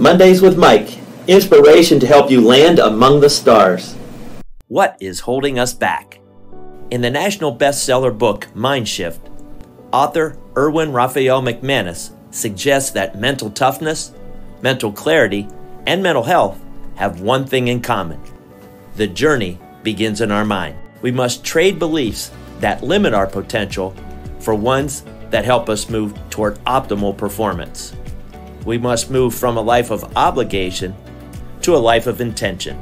Mondays with Mike, inspiration to help you land among the stars. What is holding us back? In the national bestseller book Mindshift, author Erwin Raphael McManus suggests that mental toughness, mental clarity, and mental health have one thing in common. The journey begins in our mind. We must trade beliefs that limit our potential for ones that help us move toward optimal performance. We must move from a life of obligation to a life of intention.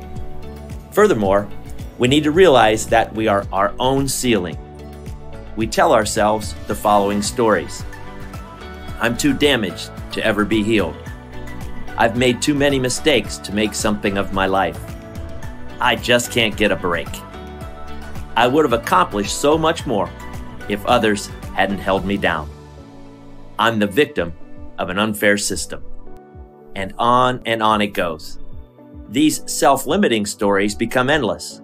Furthermore, we need to realize that we are our own ceiling. We tell ourselves the following stories I'm too damaged to ever be healed. I've made too many mistakes to make something of my life. I just can't get a break. I would have accomplished so much more if others hadn't held me down. I'm the victim of an unfair system. And on and on it goes. These self limiting stories become endless.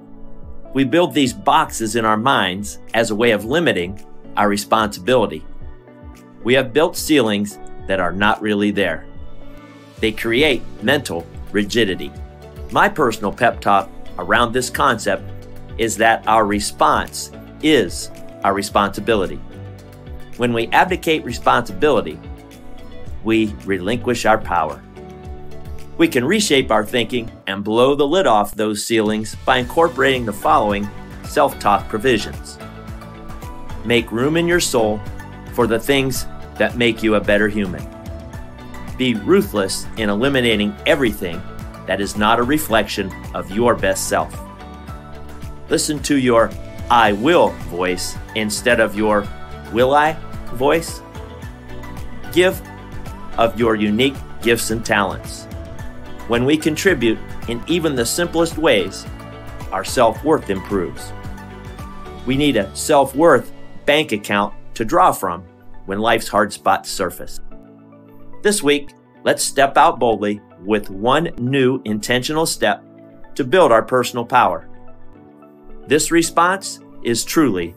We build these boxes in our minds as a way of limiting our responsibility. We have built ceilings that are not really there. They create mental rigidity. My personal pep talk around this concept is that our response is our responsibility. When we abdicate responsibility, we relinquish our power. We can reshape our thinking and blow the lid off those ceilings by incorporating the following self talk provisions. Make room in your soul for the things that make you a better human. Be ruthless in eliminating everything that is not a reflection of your best self. Listen to your I will voice instead of your will I voice. Give of your unique gifts and talents. When we contribute in even the simplest ways, our self worth improves. We need a self worth bank account to draw from when life's hard spots surface. This week, let's step out boldly with one new intentional step to build our personal power. This response is truly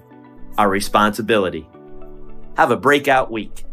our responsibility. Have a breakout week.